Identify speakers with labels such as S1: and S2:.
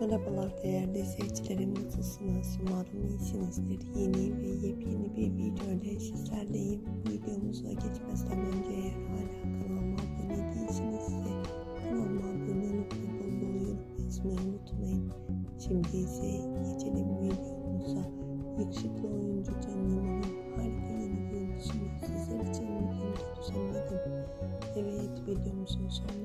S1: Merhabalar değerli izleyicilerim nasılsınız? Umarım iyisinizdir. Yeni ve yepyeni bir video ile sizlerleyim. Videomuza geçmeden önce eğer hala kanalıma abone değilsinizse kanalıma abone olup abone olup yazmayı unutmayın. Şimdi ise geçelim videomuza. Yakışıklı oyuncu Can harika yeni görüntüsünü sizler için videomda düzenledim. Evet videomuzun sonuna